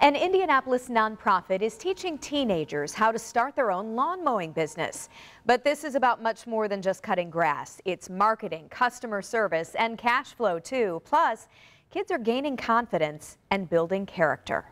An Indianapolis nonprofit is teaching teenagers how to start their own lawn mowing business. But this is about much more than just cutting grass. It's marketing, customer service, and cash flow too. Plus, kids are gaining confidence and building character.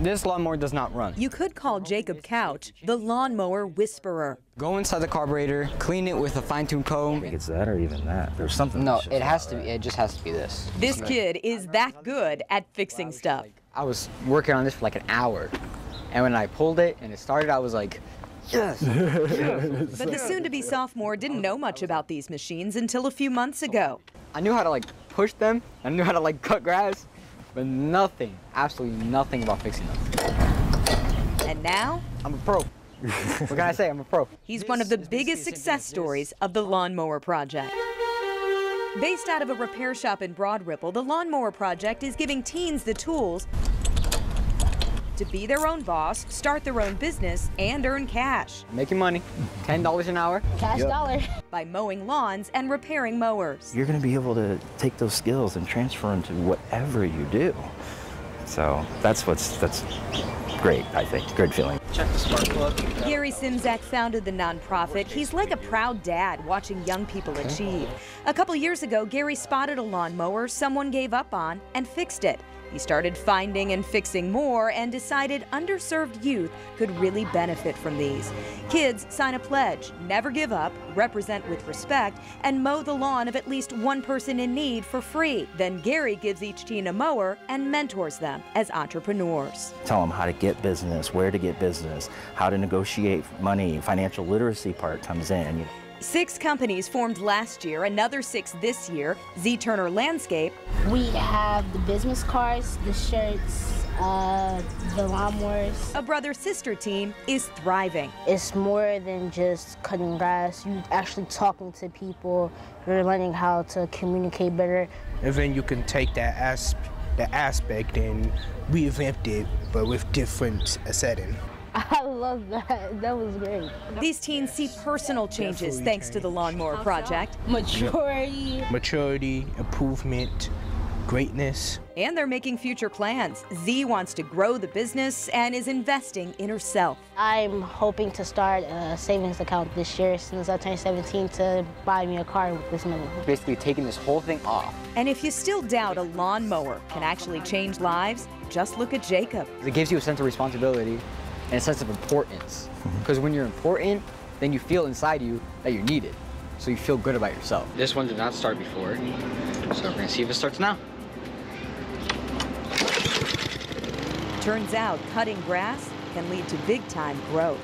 This lawnmower does not run. You could call Jacob Couch the lawnmower whisperer. Go inside the carburetor, clean it with a fine-tuned comb. I think it's that or even that. There's something. No, it has not to be. It just has to be this. This kid is that good at fixing stuff. I was working on this for like an hour, and when I pulled it and it started, I was like, yes. But the soon-to-be sophomore didn't know much about these machines until a few months ago. I knew how to like push them. I knew how to like cut grass, but nothing, absolutely nothing about fixing them. And now, I'm a pro. what can I say? I'm a pro. he's one of the biggest success stories of the Lawnmower Project. Based out of a repair shop in Broad Ripple, the Lawnmower Project is giving teens the tools to be their own boss, start their own business, and earn cash Making money, ten dollars an hour. Cash dollar. by mowing lawns and repairing mowers. You're going to be able to take those skills and transfer them to whatever you do. So that's what's that's great. I think good feeling. Check the spark plug. Gary Simzak founded the nonprofit. He's like a proud dad watching young people achieve. A couple years ago, Gary spotted a lawnmower someone gave up on and fixed it. He started finding and fixing more and decided underserved youth could really benefit from these. Kids sign a pledge, never give up, represent with respect, and mow the lawn of at least one person in need for free. Then Gary gives each teen a mower and mentors them as entrepreneurs. Tell them how to get business, where to get business, how to negotiate money. Financial literacy part comes in. Six companies formed last year, another six this year. Z Turner Landscape, We have the business cards, the shirts, uh, the lawnmowers. a brother sister team, is thriving. It's more than just cutting grass. You're actually talking to people. You're learning how to communicate better. and then you can take that as that aspect and revamp it, but with different setting. I love that. That was great. These teens see personal changes Definitely thanks to the Lawnmower Project, Maturity. Maturity, improvement, greatness. and they're making future plans. Z wants to grow the business and is investing in herself. I'm hoping to start a savings account this year since I turned 17 to buy me a car with this money. Basically taking this whole thing off. And if you still doubt a lawnmower can actually change lives, just look at Jacob. It gives you a sense of responsibility and a sense of importance. Mm-hmm. Because when you're important, then you feel inside you that you're needed. So you feel good about yourself. This one did not start before, so we're gonna see if it starts now. Turns out cutting grass can lead to big time growth.